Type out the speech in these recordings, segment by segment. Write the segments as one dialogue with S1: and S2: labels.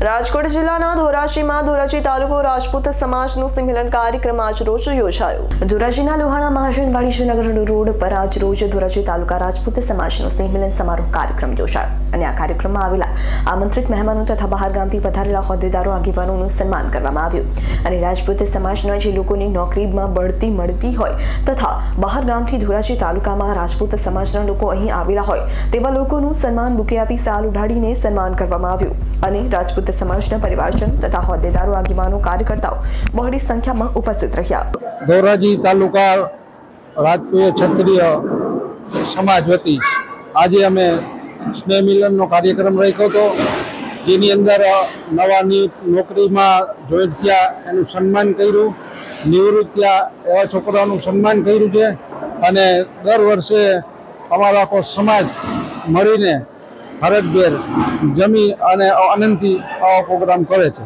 S1: રાજકોટ જિલ્લાના ધોરાજીમાં ધોરાજી તાલુકો રાજપૂત સમાજનું સંમેલન કાર્યક્રમ આજરોજ યોજાયો. ધોરાજીના લોહાણા મહાજનવાડી શ્રીનગર રોડ પર આજરોજ ધોરાજી તાલુકા રાજપૂત સમાજનો સંમેલન સમારોહ કાર્યક્રમ યોજાયો અને આ કાર્યક્રમમાં આવેલા આમંત્રિત મહેમાનો તથા બહાર ગામથી પધારેલા હોદ્દેદારો, આગેવાનોનું સન્માન કરવામાં આવ્યું અને રાજપૂત સમાજના જે લોકોની નોકરીમાં બઢતી મળતી હોય તથા બહાર ગામથી ધોરાજી તાલુકામાં રાજપૂત સમાજના લોકો અહીં આવેલા હોય તેવા લોકોનું સન્માન બુકે આપી સાલ ઉડાડીને સન્માન કરવામાં આવ્યું અને રાજપૂત સમાજના પરિવારજન તથા હોદ્દેદારો, આગેવાનો, કાર્યકર્તાઓ બહોળી સંખ્યામાં ઉપસ્થિત રહ્યા.
S2: ધોરાજી તાલુકા રાજકીય ક્ષત્રિય સમાજ વતી આજે અમે સ્નેહ મિલનનો કાર્યક્રમ રાખ્યો હતો, જેની અંદર નવાની નોકરીમાં જોઈન્ટ થયા એનું સન્માન કર્યું, નિવૃત્ત થયા એવા છોકરાઓનું સન્માન કર્યું છે, અને દર વર્ષે અમારો આખો સમાજ મળીને હરકભેર જમી અને આનંદથી આવા પ્રોગ્રામ કરે છે.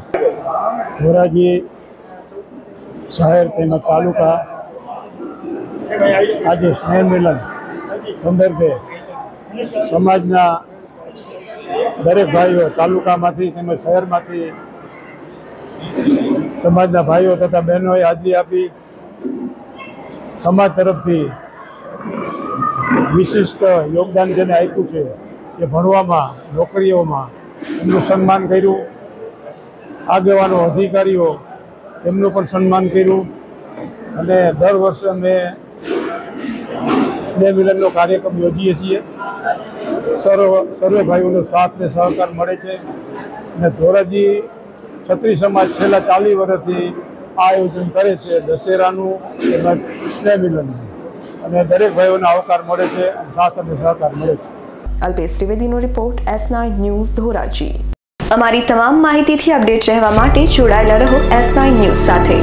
S3: ધોરાજી શહેર તેમજ તાલુકા આજે સ્નેહ મિલન સંદર્ભે સમાજના દરેક ભાઈઓ તાલુકામાંથી તેમજ શહેરમાંથી સમાજના ભાઈઓ તથા બહેનોએ હાજરી આપી સમાજ તરફથી વિશિષ્ટ યોગદાન જેને આપ્યું છે. કે ભણવામાં, નોકરીઓમાં એમનું સન્માન કર્યું. આગેવાનો, અધિકારીઓ એમનું પણ સન્માન કર્યું. અને દર વર્ષે અમે સ્નેહ મિલનનો કાર્યક્રમ યોજીએ છીએ. સર્વ, સર્વે ભાઈઓનો સાથ ને સહકાર મળે છે. અને ધોરાજી છત્રી સમાજ છેલ્લા ચાલીસ વર્ષથી આ આયોજન કરે છે દશેરાનું તેમજ સ્નેહ મિલનનું. અને દરેક ભાઈઓને આવકાર મળે છે અને સાથ અને સહકાર મળે છે.
S1: Alpesh ત્રિવેદીનો report S nine news Dhoraji. અમારી તમામ માહિતીથી અપડેટ રહેવા માટે જોડાયેલા રહો એસ નાઇન ન્યૂઝ સાથે.